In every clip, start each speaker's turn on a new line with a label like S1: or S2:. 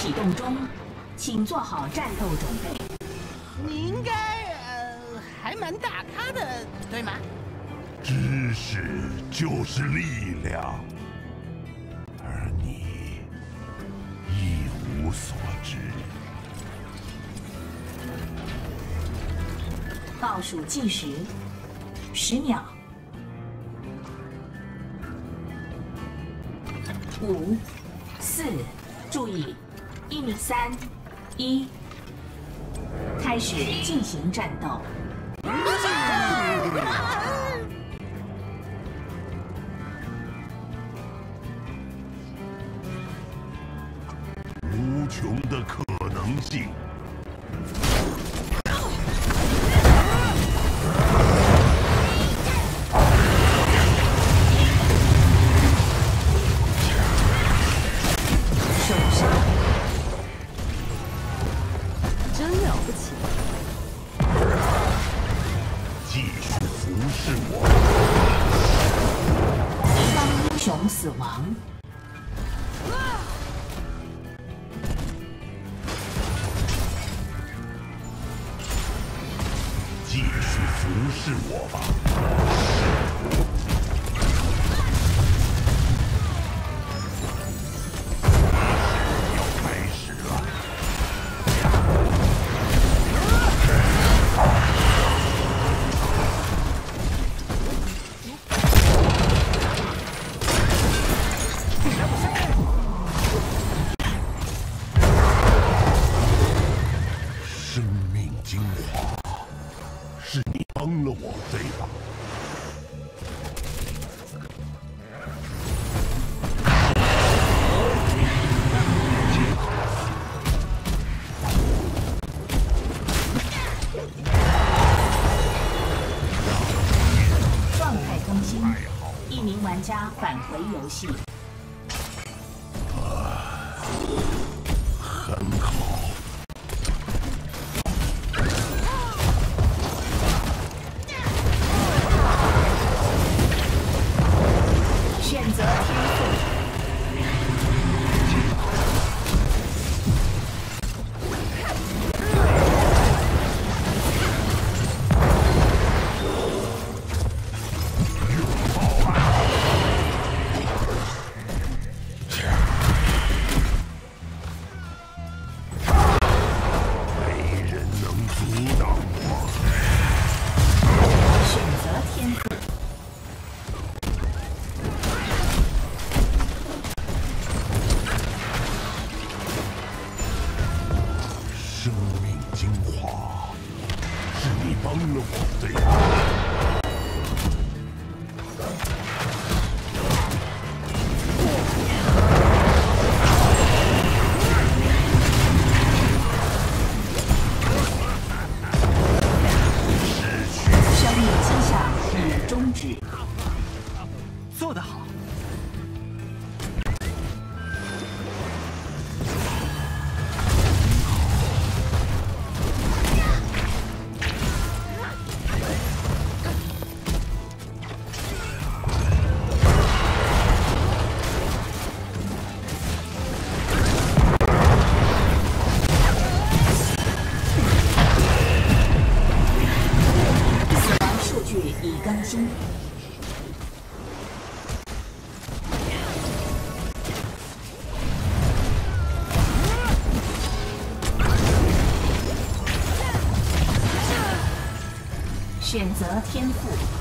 S1: 启动中，请做好战斗准备。
S2: 你应该呃还蛮大咖的，对吗？
S3: 知识就是力量，而你一无所知。
S1: 倒数计时，十秒，五、四，注意，一米、三、一，开始进行战斗。
S3: 无穷的可能性。
S1: 回天赋，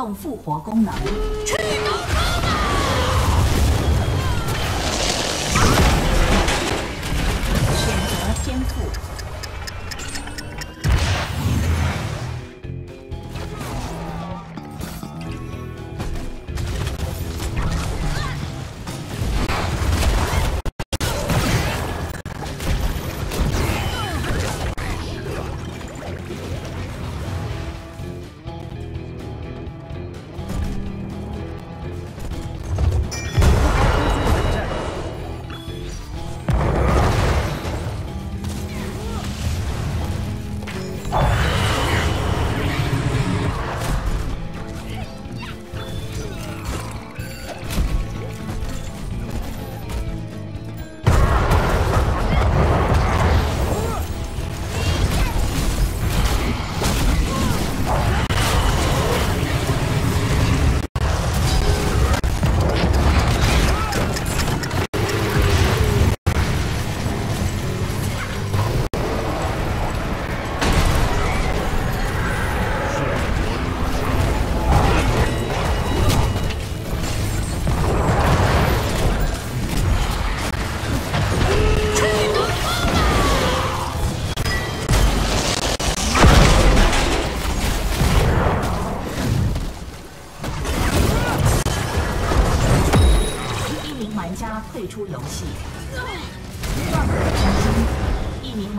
S3: 动复活功能。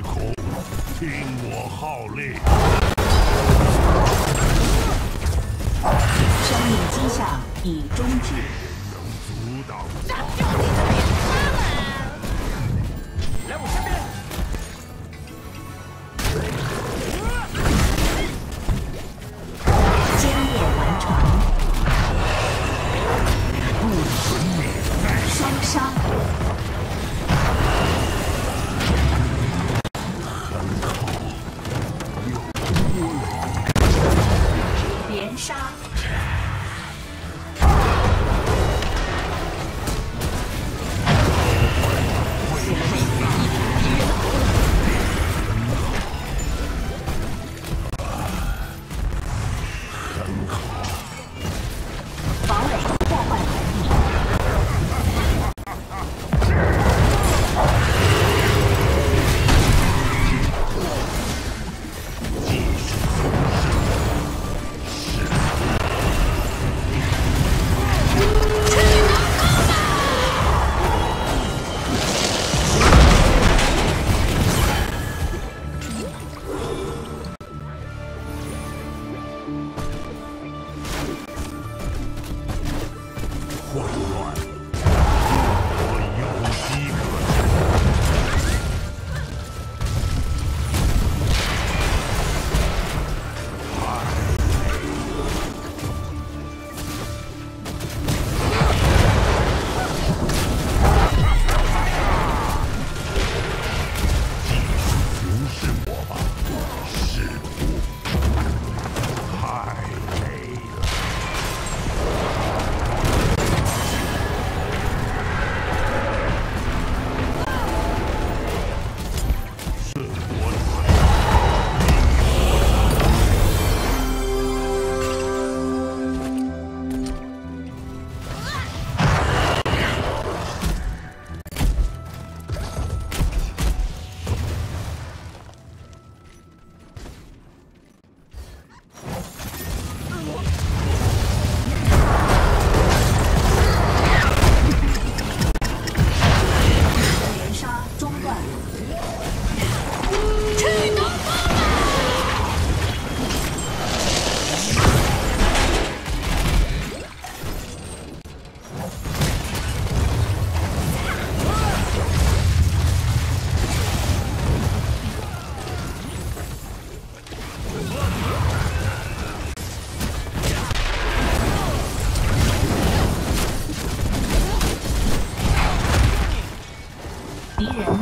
S3: 空，听我号令。
S1: 生命迹象已终止。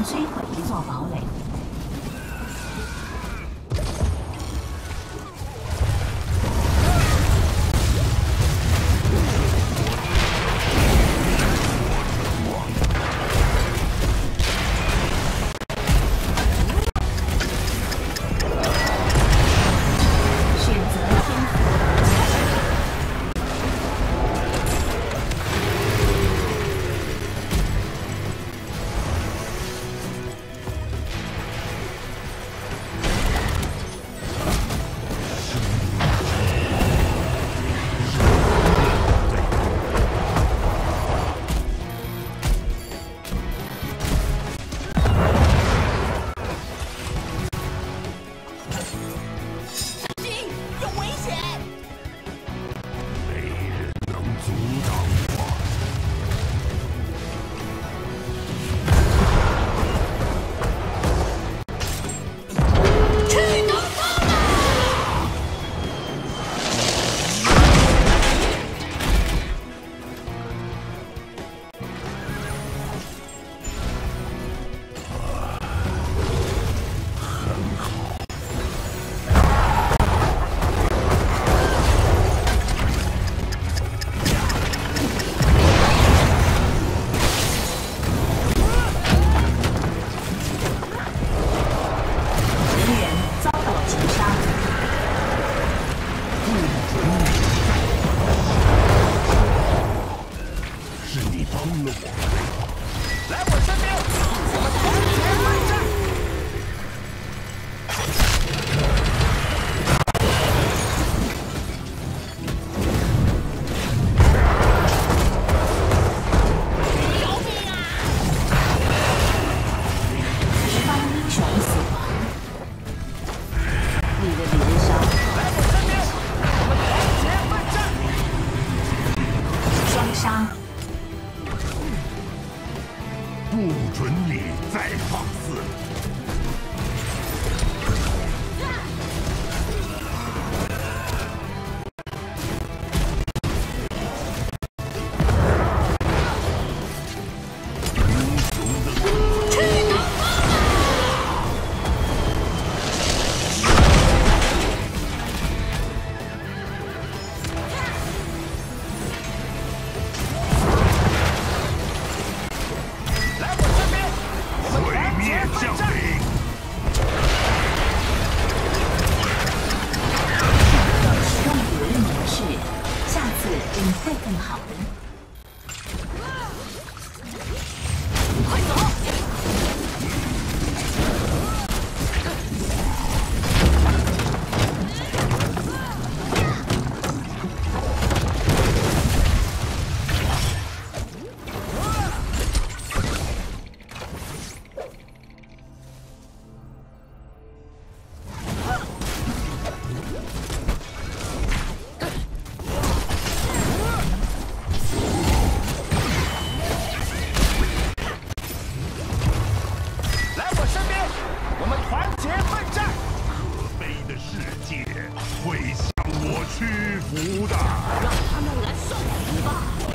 S3: 摧毁一座堡垒不准你再
S1: 放肆。你会
S3: 更好的
S4: 无的，
S5: 让他们来算死吧。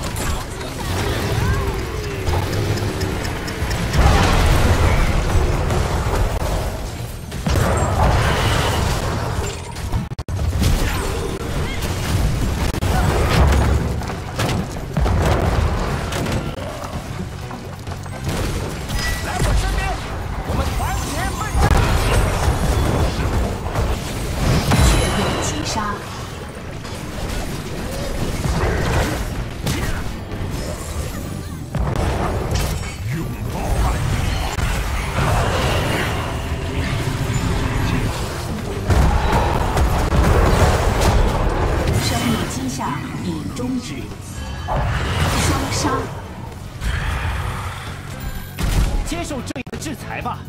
S4: 影，
S1: 双杀。
S3: 接受正义的制裁吧，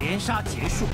S3: 连杀结束。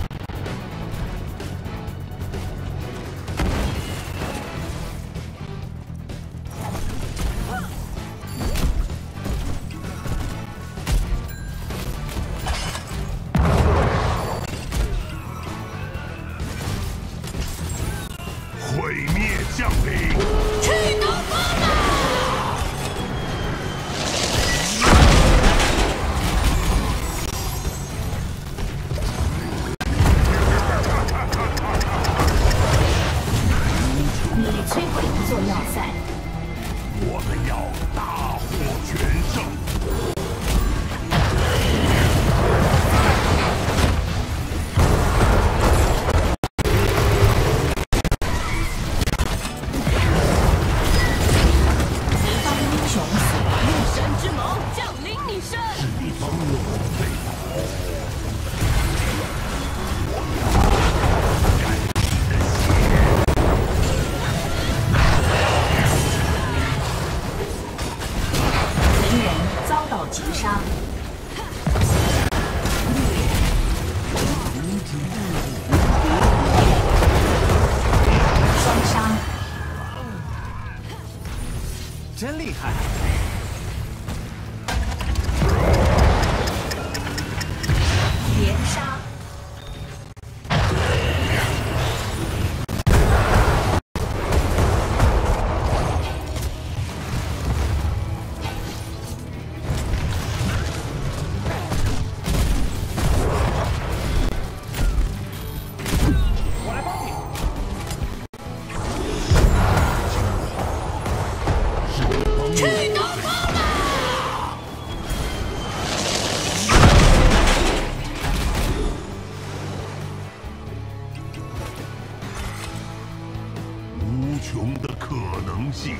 S4: 穷的可能性。